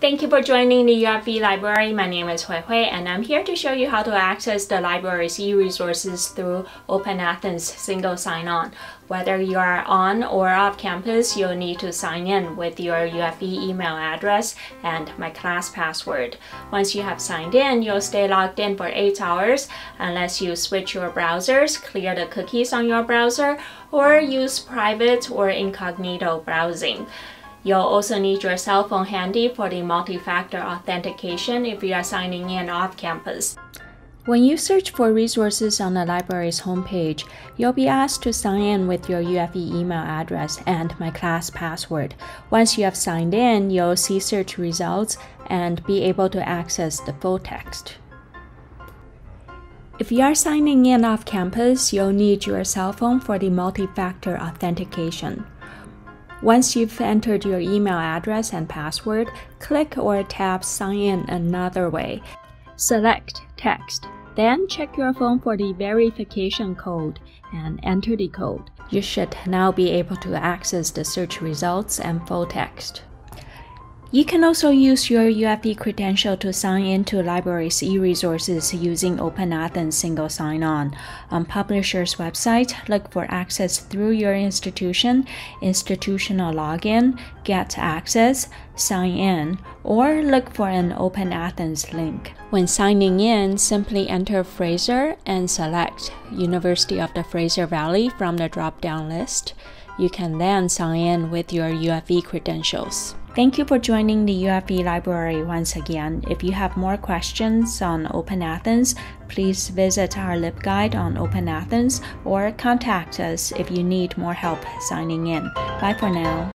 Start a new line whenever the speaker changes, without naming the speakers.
Thank you for joining the UFV library. My name is Hui Hui and I'm here to show you how to access the library's e-resources through OpenAthens single sign-on. Whether you are on or off campus, you'll need to sign in with your UFV email address and my class password. Once you have signed in, you'll stay logged in for 8 hours unless you switch your browsers, clear the cookies on your browser, or use private or incognito browsing. You'll also need your cell phone handy for the multi-factor authentication if you are signing in off campus. When you search for resources on the library's homepage, you'll be asked to sign in with your UFV email address and my class password. Once you have signed in, you'll see search results and be able to access the full text. If you are signing in off campus, you'll need your cell phone for the multi-factor authentication. Once you've entered your email address and password, click or tap Sign in another way. Select Text. Then check your phone for the verification code and enter the code. You should now be able to access the search results and full text. You can also use your UFV credential to sign into library's e-resources using OpenAthens single sign-on. On publisher's website, look for access through your institution, institutional login, get access, sign in, or look for an OpenAthens link. When signing in, simply enter Fraser and select University of the Fraser Valley from the drop-down list. You can then sign in with your UFV credentials. Thank you for joining the UFV library once again. If you have more questions on OpenAthens, please visit our LibGuide on OpenAthens or contact us if you need more help signing in. Bye for now.